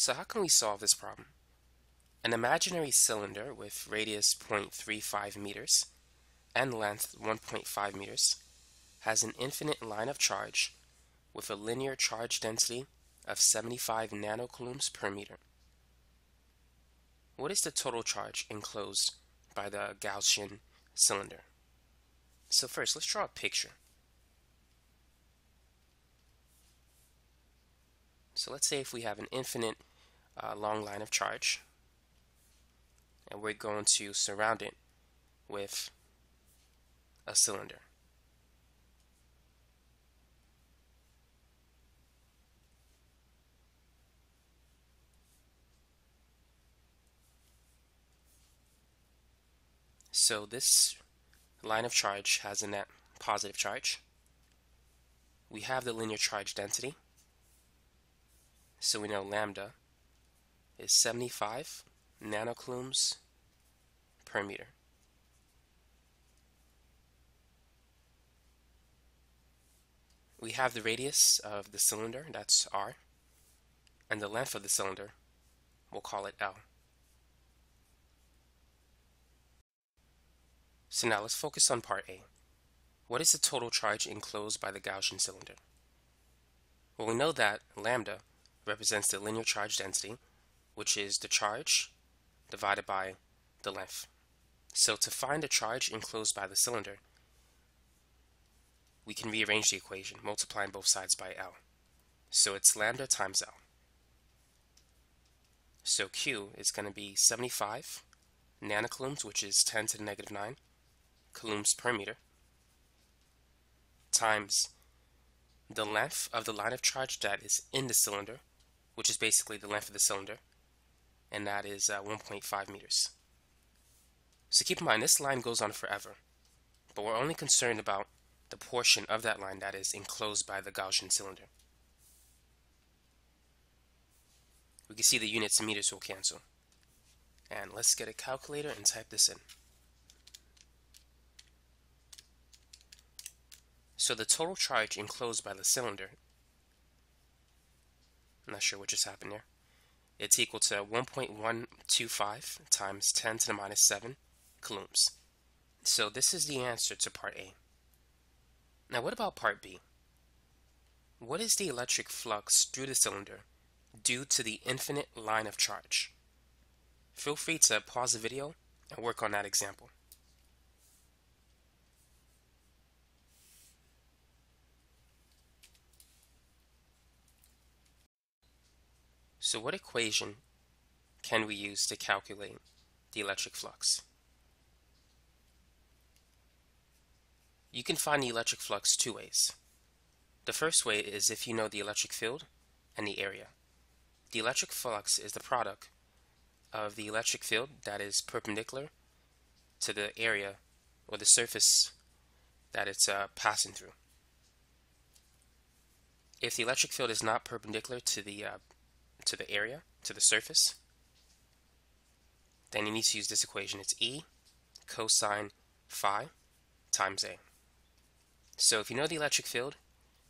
So how can we solve this problem? An imaginary cylinder with radius 0.35 meters and length 1.5 meters has an infinite line of charge with a linear charge density of 75 nanocoulombs per meter. What is the total charge enclosed by the Gaussian cylinder? So first, let's draw a picture. So let's say if we have an infinite uh, long line of charge, and we're going to surround it with a cylinder. So this line of charge has a net positive charge. We have the linear charge density. So we know lambda is 75 nanocoulombs per meter. We have the radius of the cylinder, that's r, and the length of the cylinder, we'll call it L. So now let's focus on part A. What is the total charge enclosed by the Gaussian cylinder? Well, we know that lambda represents the linear charge density, which is the charge divided by the length. So to find the charge enclosed by the cylinder, we can rearrange the equation, multiplying both sides by L. So it's lambda times L. So Q is going to be 75 nanocoulombs, which is 10 to the negative 9 coulombs per meter, times the length of the line of charge that is in the cylinder, which is basically the length of the cylinder, and that is uh, 1.5 meters. So keep in mind, this line goes on forever, but we're only concerned about the portion of that line that is enclosed by the Gaussian cylinder. We can see the units and meters will cancel. And let's get a calculator and type this in. So the total charge enclosed by the cylinder, I'm not sure what just happened there, it's equal to 1.125 times 10 to the minus 7 coulombs. So this is the answer to part A. Now what about part B? What is the electric flux through the cylinder due to the infinite line of charge? Feel free to pause the video and work on that example. So what equation can we use to calculate the electric flux? You can find the electric flux two ways. The first way is if you know the electric field and the area. The electric flux is the product of the electric field that is perpendicular to the area or the surface that it's uh, passing through. If the electric field is not perpendicular to the uh, to the area, to the surface, then you need to use this equation. It's E cosine phi times A. So if you know the electric field,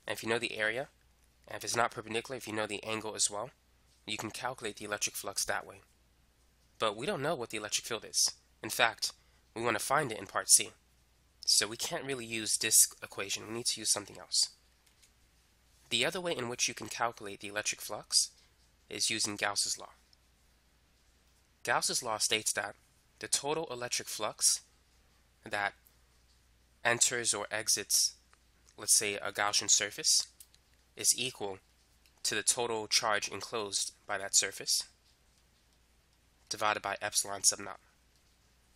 and if you know the area, and if it's not perpendicular, if you know the angle as well, you can calculate the electric flux that way. But we don't know what the electric field is. In fact, we want to find it in part C. So we can't really use this equation. We need to use something else. The other way in which you can calculate the electric flux is using Gauss's law. Gauss's law states that the total electric flux that enters or exits, let's say a Gaussian surface, is equal to the total charge enclosed by that surface divided by epsilon sub naught.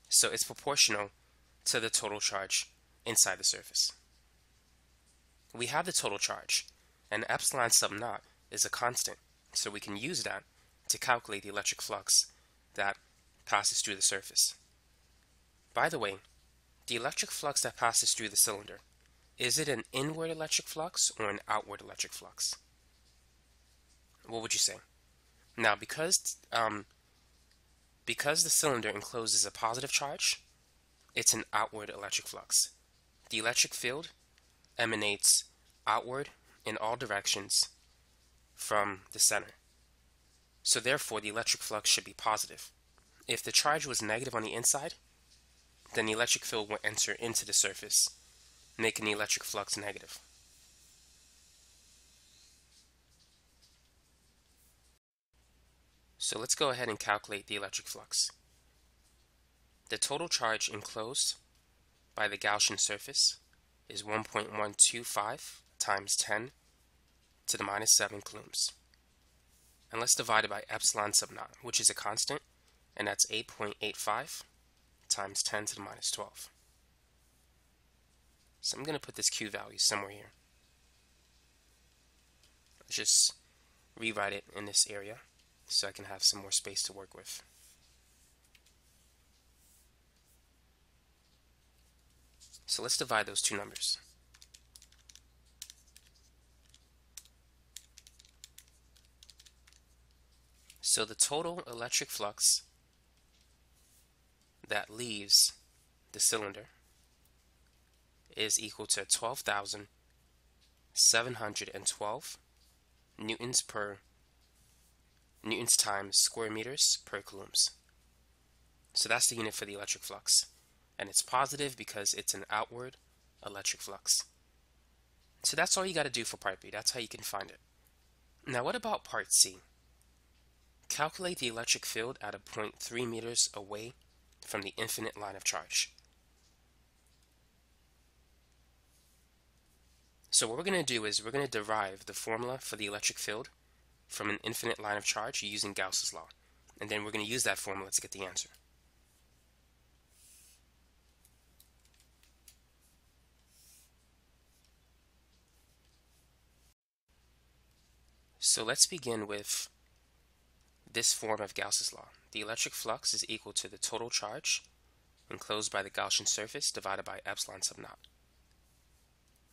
So it's proportional to the total charge inside the surface. We have the total charge, and epsilon sub naught is a constant. So we can use that to calculate the electric flux that passes through the surface. By the way, the electric flux that passes through the cylinder, is it an inward electric flux or an outward electric flux? What would you say? Now, because um, because the cylinder encloses a positive charge, it's an outward electric flux. The electric field emanates outward in all directions from the center. So therefore, the electric flux should be positive. If the charge was negative on the inside, then the electric field will enter into the surface, making the electric flux negative. So let's go ahead and calculate the electric flux. The total charge enclosed by the Gaussian surface is 1.125 times 10 to the minus 7 coulombs. And let's divide it by epsilon sub naught, which is a constant, and that's 8.85 times 10 to the minus 12. So I'm going to put this Q value somewhere here. Let's just rewrite it in this area so I can have some more space to work with. So let's divide those two numbers. So the total electric flux that leaves the cylinder is equal to 12,712 newtons per newtons times square meters per coulombs. So that's the unit for the electric flux. And it's positive because it's an outward electric flux. So that's all you got to do for part B. That's how you can find it. Now what about part C? Calculate the electric field at a point 3 meters away from the infinite line of charge. So what we're going to do is we're going to derive the formula for the electric field from an infinite line of charge using Gauss's law. And then we're going to use that formula to get the answer. So let's begin with this form of Gauss's law. The electric flux is equal to the total charge enclosed by the Gaussian surface divided by epsilon sub naught.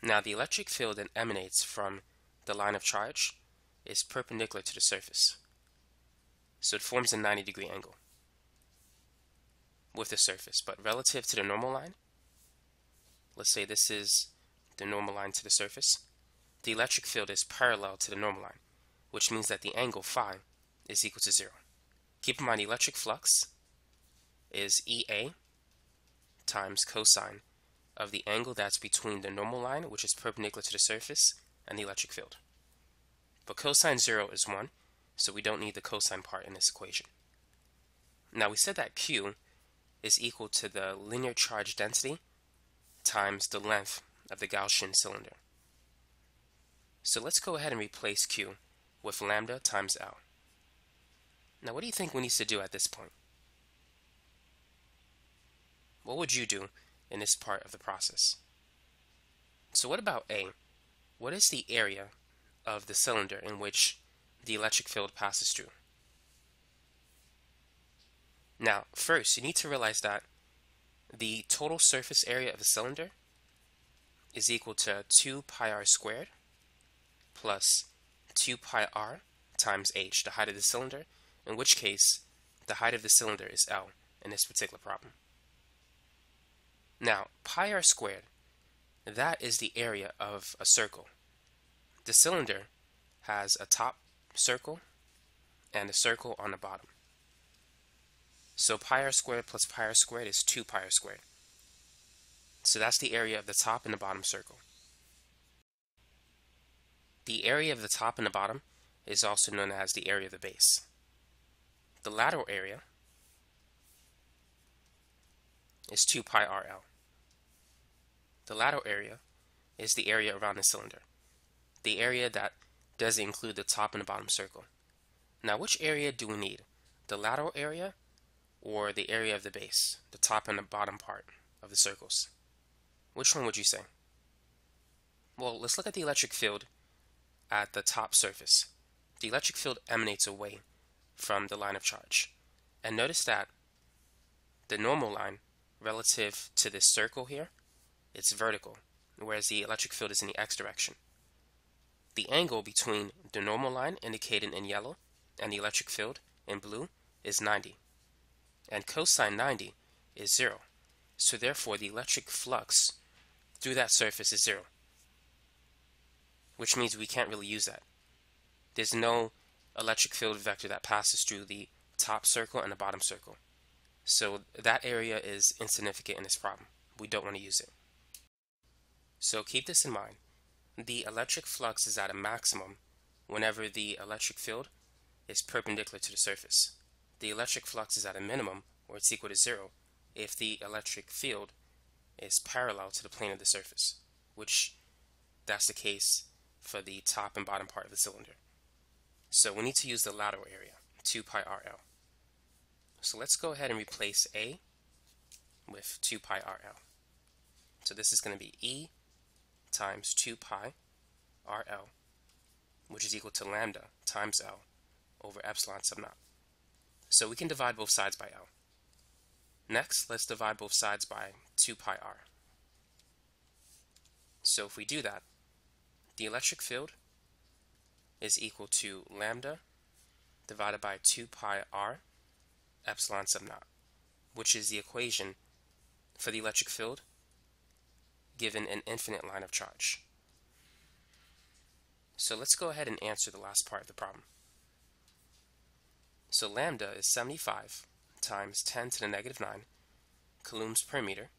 Now the electric field that emanates from the line of charge is perpendicular to the surface. So it forms a 90 degree angle with the surface. But relative to the normal line, let's say this is the normal line to the surface, the electric field is parallel to the normal line, which means that the angle phi is equal to zero. Keep in mind electric flux is EA times cosine of the angle that's between the normal line, which is perpendicular to the surface, and the electric field. But cosine 0 is 1, so we don't need the cosine part in this equation. Now we said that Q is equal to the linear charge density times the length of the Gaussian cylinder. So let's go ahead and replace Q with lambda times L. Now what do you think we need to do at this point? What would you do in this part of the process? So what about A? What is the area of the cylinder in which the electric field passes through. Now, first, you need to realize that the total surface area of the cylinder is equal to 2 pi r squared plus 2 pi r times h, the height of the cylinder, in which case the height of the cylinder is L in this particular problem. Now, pi r squared, that is the area of a circle. The cylinder has a top circle and a circle on the bottom. So pi r squared plus pi r squared is 2 pi r squared. So that's the area of the top and the bottom circle. The area of the top and the bottom is also known as the area of the base. The lateral area is 2 pi rl. The lateral area is the area around the cylinder the area that doesn't include the top and the bottom circle. Now, which area do we need? The lateral area or the area of the base, the top and the bottom part of the circles? Which one would you say? Well, let's look at the electric field at the top surface. The electric field emanates away from the line of charge. And notice that the normal line relative to this circle here, it's vertical, whereas the electric field is in the x direction. The angle between the normal line indicated in yellow and the electric field in blue is 90. And cosine 90 is 0. So therefore the electric flux through that surface is 0. Which means we can't really use that. There's no electric field vector that passes through the top circle and the bottom circle. So that area is insignificant in this problem. We don't want to use it. So keep this in mind. The electric flux is at a maximum whenever the electric field is perpendicular to the surface. The electric flux is at a minimum, or it's equal to zero, if the electric field is parallel to the plane of the surface, which that's the case for the top and bottom part of the cylinder. So we need to use the lateral area, 2 pi RL. So let's go ahead and replace A with 2 pi RL. So this is going to be E times 2 pi RL, which is equal to lambda times L over epsilon sub naught. So we can divide both sides by L. Next, let's divide both sides by 2 pi r. So if we do that, the electric field is equal to lambda divided by 2 pi r epsilon sub naught, which is the equation for the electric field given an infinite line of charge. So let's go ahead and answer the last part of the problem. So lambda is 75 times 10 to the negative 9 coulombs per meter.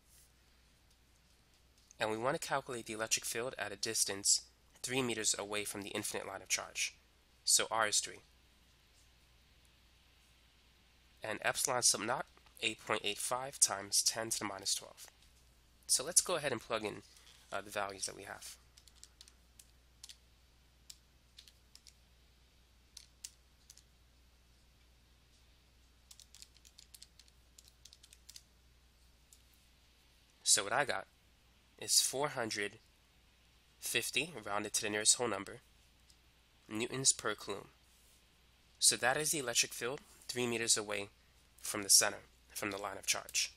And we want to calculate the electric field at a distance 3 meters away from the infinite line of charge. So R is 3. And epsilon sub naught, 8.85 times 10 to the minus 12. So let's go ahead and plug in uh, the values that we have. So what I got is 450, rounded to the nearest whole number, newtons per coulomb. So that is the electric field 3 meters away from the center, from the line of charge.